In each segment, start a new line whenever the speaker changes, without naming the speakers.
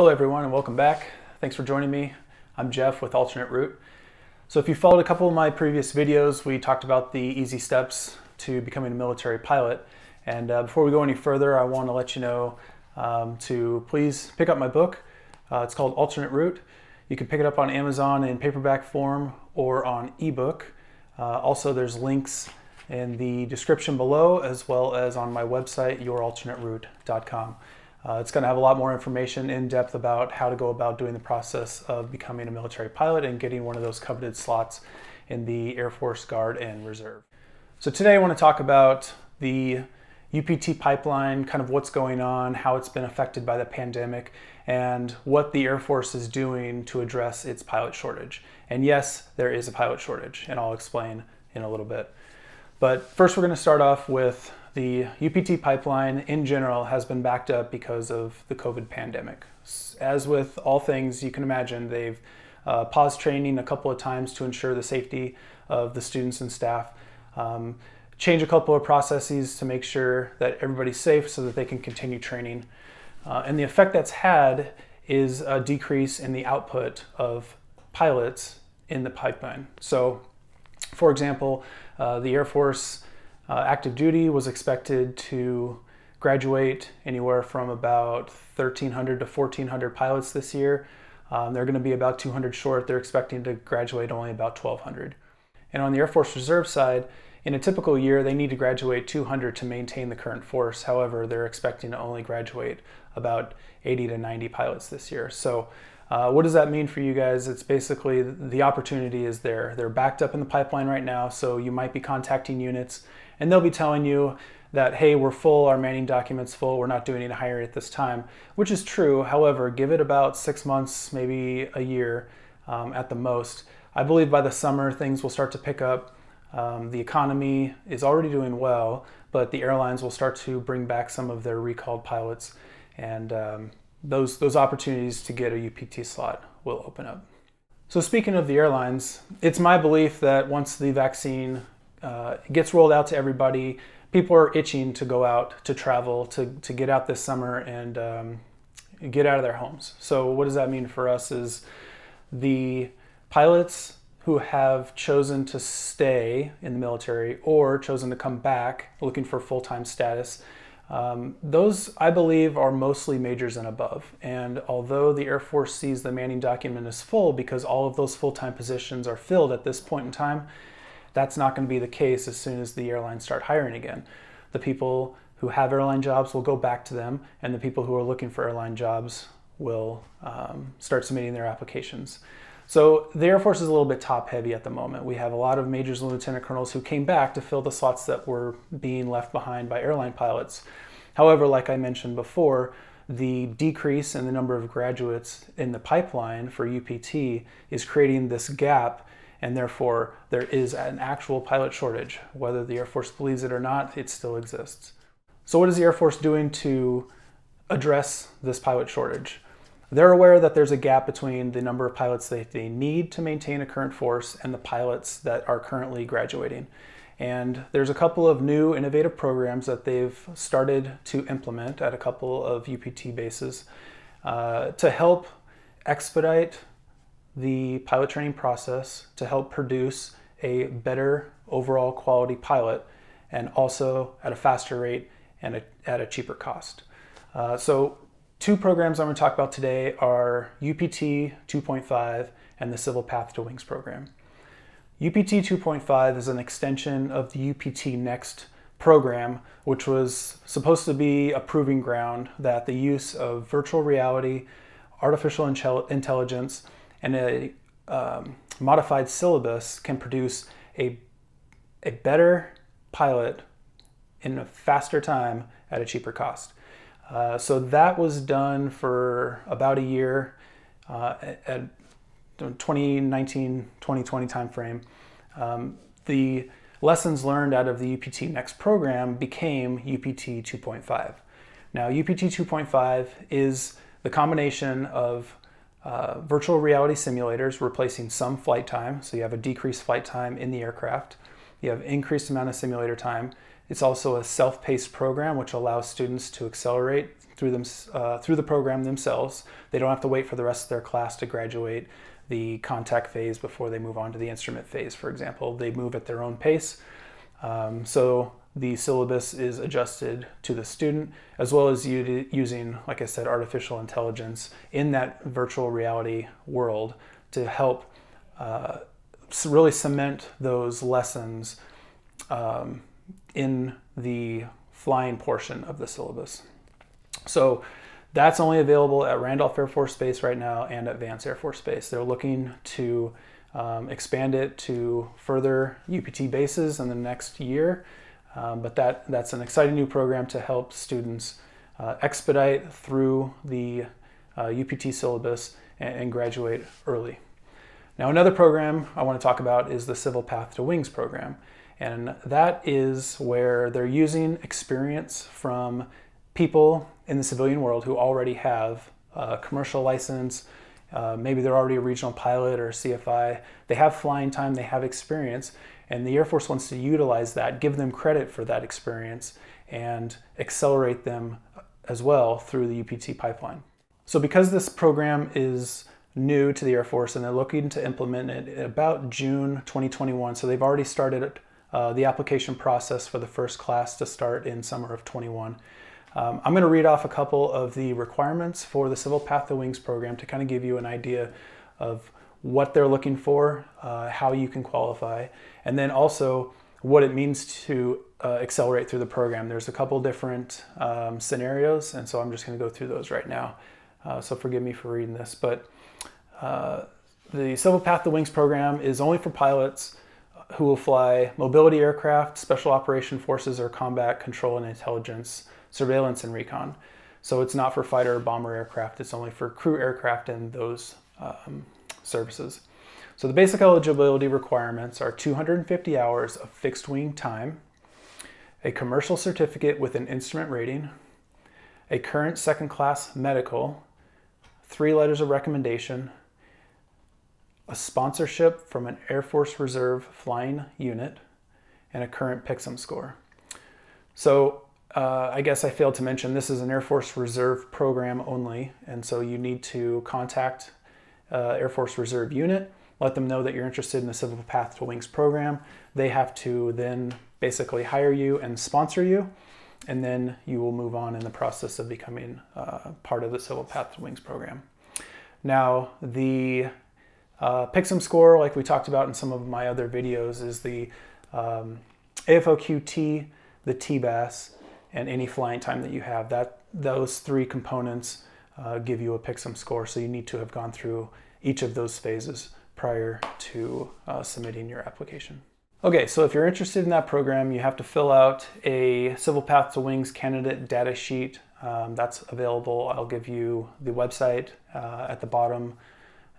Hello everyone and welcome back. Thanks for joining me. I'm Jeff with Alternate Route. So if you followed a couple of my previous videos, we talked about the easy steps to becoming a military pilot. And uh, before we go any further, I want to let you know um, to please pick up my book. Uh, it's called Alternate Route. You can pick it up on Amazon in paperback form or on ebook. Uh, also, there's links in the description below as well as on my website, youralternateroute.com. Uh, it's going to have a lot more information in depth about how to go about doing the process of becoming a military pilot and getting one of those coveted slots in the Air Force Guard and Reserve. So today I want to talk about the UPT pipeline, kind of what's going on, how it's been affected by the pandemic, and what the Air Force is doing to address its pilot shortage. And yes, there is a pilot shortage, and I'll explain in a little bit. But first, we're going to start off with the UPT pipeline in general has been backed up because of the COVID pandemic. As with all things, you can imagine they've uh, paused training a couple of times to ensure the safety of the students and staff. Um, change a couple of processes to make sure that everybody's safe so that they can continue training. Uh, and the effect that's had is a decrease in the output of pilots in the pipeline. So, for example, uh, the Air Force uh, active duty was expected to graduate anywhere from about 1,300 to 1,400 pilots this year. Um, they're going to be about 200 short. They're expecting to graduate only about 1,200. And on the Air Force Reserve side, in a typical year, they need to graduate 200 to maintain the current force. However, they're expecting to only graduate about 80 to 90 pilots this year. So uh, what does that mean for you guys? It's basically the opportunity is there. They're backed up in the pipeline right now, so you might be contacting units and they'll be telling you that, hey, we're full, our manning document's full, we're not doing any hiring at this time, which is true. However, give it about six months, maybe a year um, at the most. I believe by the summer things will start to pick up. Um, the economy is already doing well, but the airlines will start to bring back some of their recalled pilots, and um, those those opportunities to get a UPT slot will open up. So speaking of the airlines, it's my belief that once the vaccine uh, gets rolled out to everybody. People are itching to go out to travel, to, to get out this summer and um, get out of their homes. So, what does that mean for us? Is the pilots who have chosen to stay in the military or chosen to come back looking for full time status. Um, those, I believe, are mostly majors and above. And although the Air Force sees the Manning document as full because all of those full time positions are filled at this point in time, that's not going to be the case as soon as the airlines start hiring again. The people who have airline jobs will go back to them, and the people who are looking for airline jobs will um, start submitting their applications. So the Air Force is a little bit top heavy at the moment. We have a lot of majors and lieutenant colonels who came back to fill the slots that were being left behind by airline pilots. However, like I mentioned before, the decrease in the number of graduates in the pipeline for UPT is creating this gap and therefore there is an actual pilot shortage. Whether the Air Force believes it or not, it still exists. So, what is the Air Force doing to address this pilot shortage? They're aware that there's a gap between the number of pilots that they need to maintain a current force and the pilots that are currently graduating. And there's a couple of new innovative programs that they've started to implement at a couple of UPT bases uh, to help expedite the pilot training process to help produce a better overall quality pilot and also at a faster rate and a, at a cheaper cost. Uh, so two programs I'm going to talk about today are UPT 2.5 and the Civil Path to Wings program. UPT 2.5 is an extension of the UPT Next program, which was supposed to be a proving ground that the use of virtual reality, artificial intelligence, and a um, modified syllabus can produce a, a better pilot in a faster time at a cheaper cost. Uh, so that was done for about a year uh, at 2019 2020 timeframe. Um, the lessons learned out of the UPT Next program became UPT 2.5. Now, UPT 2.5 is the combination of uh, virtual reality simulators replacing some flight time. So you have a decreased flight time in the aircraft. You have increased amount of simulator time. It's also a self-paced program which allows students to accelerate through them uh, through the program themselves. They don't have to wait for the rest of their class to graduate the contact phase before they move on to the instrument phase, for example. They move at their own pace. Um, so the syllabus is adjusted to the student, as well as using, like I said, artificial intelligence in that virtual reality world to help uh, really cement those lessons um, in the flying portion of the syllabus. So that's only available at Randolph Air Force Base right now and at Vance Air Force Base. They're looking to um, expand it to further UPT bases in the next year. Um, but that, that's an exciting new program to help students uh, expedite through the uh, UPT syllabus and, and graduate early. Now, another program I want to talk about is the Civil Path to Wings program. And that is where they're using experience from people in the civilian world who already have a commercial license. Uh, maybe they're already a regional pilot or CFI. They have flying time, they have experience, and the Air Force wants to utilize that, give them credit for that experience, and accelerate them as well through the UPT pipeline. So, because this program is new to the Air Force and they're looking to implement it about June 2021, so they've already started uh, the application process for the first class to start in summer of 21. Um, I'm going to read off a couple of the requirements for the Civil Path to Wings program to kind of give you an idea of what they're looking for, uh, how you can qualify, and then also what it means to uh, accelerate through the program. There's a couple different um, scenarios, and so I'm just going to go through those right now. Uh, so forgive me for reading this, but uh, the Civil Path to Wings program is only for pilots who will fly mobility aircraft, special operation forces, or combat control and intelligence, surveillance and recon. So it's not for fighter or bomber aircraft, it's only for crew aircraft and those um, services. So the basic eligibility requirements are 250 hours of fixed wing time, a commercial certificate with an instrument rating, a current second class medical, three letters of recommendation, a sponsorship from an Air Force Reserve flying unit, and a current PICSM score. So uh, I guess I failed to mention this is an Air Force Reserve program only, and so you need to contact uh, Air Force Reserve unit, let them know that you're interested in the Civil Path to Wings program. They have to then basically hire you and sponsor you, and then you will move on in the process of becoming uh, part of the Civil Path to Wings program. Now, the uh, PICSM score, like we talked about in some of my other videos, is the um, AFOQT, the TBAS, and any flying time that you have. That Those three components uh, give you a PICSM score, so you need to have gone through each of those phases prior to uh, submitting your application. Okay, so if you're interested in that program, you have to fill out a Civil Path to Wings candidate data sheet. Um, that's available. I'll give you the website uh, at the bottom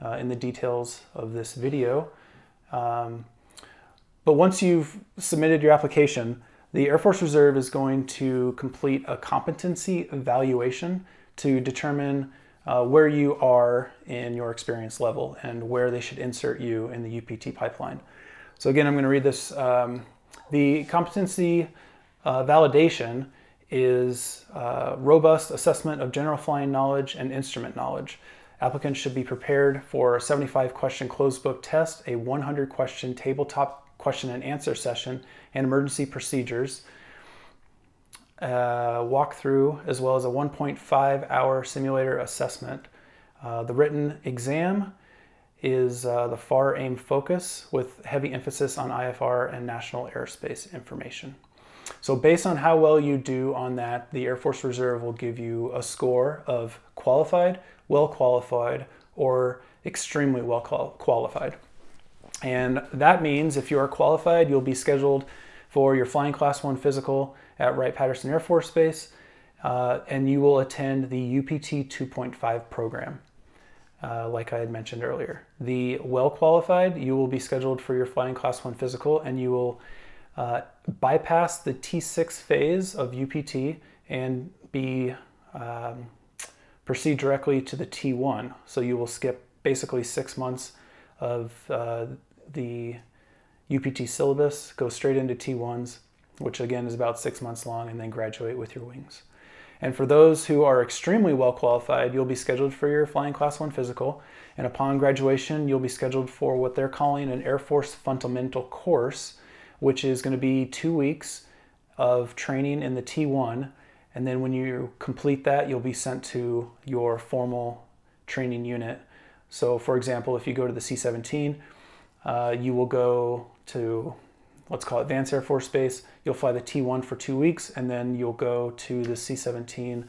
uh, in the details of this video. Um, but once you've submitted your application, the Air Force Reserve is going to complete a competency evaluation to determine uh, where you are in your experience level and where they should insert you in the UPT pipeline. So again, I'm going to read this. Um, the competency uh, validation is uh, robust assessment of general flying knowledge and instrument knowledge. Applicants should be prepared for a 75 question closed book test, a 100 question tabletop question and answer session, and emergency procedures. Uh, walkthrough, as well as a 1.5 hour simulator assessment. Uh, the written exam is uh, the FAR AIM focus with heavy emphasis on IFR and national airspace information. So based on how well you do on that, the Air Force Reserve will give you a score of qualified, well qualified, or extremely well qualified. And that means if you are qualified, you'll be scheduled for your Flying Class 1 physical at Wright-Patterson Air Force Base, uh, and you will attend the UPT 2.5 program, uh, like I had mentioned earlier. The well qualified, you will be scheduled for your Flying Class 1 physical, and you will uh, bypass the T6 phase of UPT and be um, proceed directly to the T1. So you will skip basically six months of uh, the UPT syllabus, go straight into T1s, which again is about six months long, and then graduate with your wings. And for those who are extremely well qualified, you'll be scheduled for your flying class one physical. And upon graduation, you'll be scheduled for what they're calling an Air Force fundamental course, which is going to be two weeks of training in the T1. And then when you complete that, you'll be sent to your formal training unit. So, for example, if you go to the C 17, uh, you will go to let's call it Vance Air Force Base. You'll fly the T1 for two weeks, and then you'll go to the C-17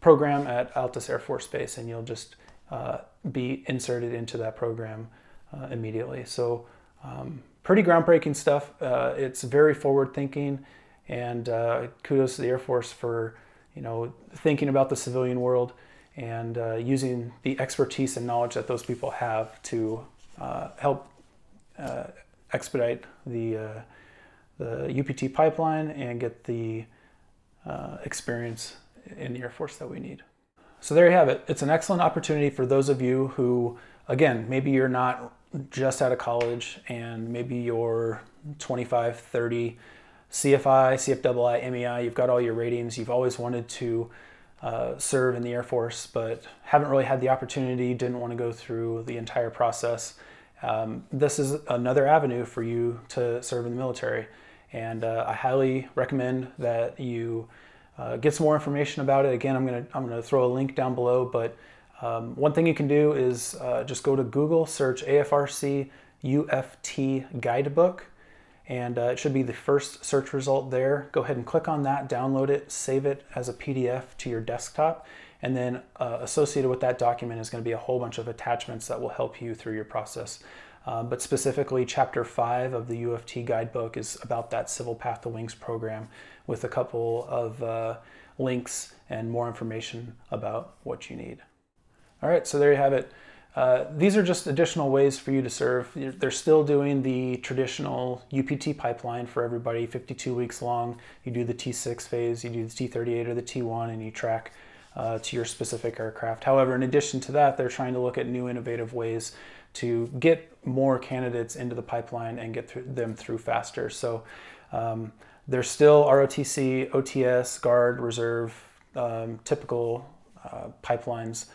program at Altus Air Force Base, and you'll just uh, be inserted into that program uh, immediately. So, um, pretty groundbreaking stuff. Uh, it's very forward-thinking, and uh, kudos to the Air Force for you know thinking about the civilian world and uh, using the expertise and knowledge that those people have to uh, help expedite the the UPT pipeline and get the uh, experience in the Air Force that we need. So there you have it. It's an excellent opportunity for those of you who, again, maybe you're not just out of college and maybe you're 25, 30, CFI, CFII, MEI, you've got all your ratings, you've always wanted to uh, serve in the Air Force, but haven't really had the opportunity, didn't want to go through the entire process. Um, this is another avenue for you to serve in the military. And uh, I highly recommend that you uh, get some more information about it. Again, I'm gonna I'm gonna throw a link down below. But um, one thing you can do is uh, just go to Google, search AFRC UFT Guidebook, and uh, it should be the first search result there. Go ahead and click on that, download it, save it as a PDF to your desktop, and then uh, associated with that document is going to be a whole bunch of attachments that will help you through your process. Um, but specifically, chapter five of the UFT guidebook is about that Civil Path to Wings program with a couple of uh, links and more information about what you need. All right, so there you have it. Uh, these are just additional ways for you to serve. They're still doing the traditional UPT pipeline for everybody, 52 weeks long. You do the T6 phase, you do the T38 or the T1, and you track uh, to your specific aircraft. However, in addition to that, they're trying to look at new innovative ways to get more candidates into the pipeline and get them through faster. So um, there's still ROTC, OTS, Guard, Reserve, um, typical uh, pipelines,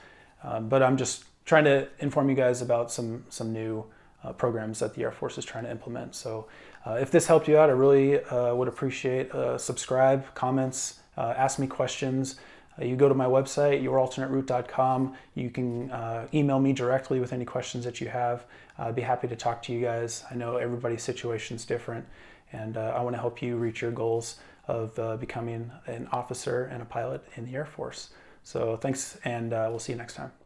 um, but I'm just trying to inform you guys about some some new uh, programs that the Air Force is trying to implement. So uh, if this helped you out, I really uh, would appreciate uh, subscribe, comments, uh, ask me questions. Uh, you go to my website, youralternateroute.com. You can uh, email me directly with any questions that you have. I'd be happy to talk to you guys. I know everybody's situation is different, and uh, I want to help you reach your goals of uh, becoming an officer and a pilot in the Air Force. So thanks, and uh, we'll see you next time.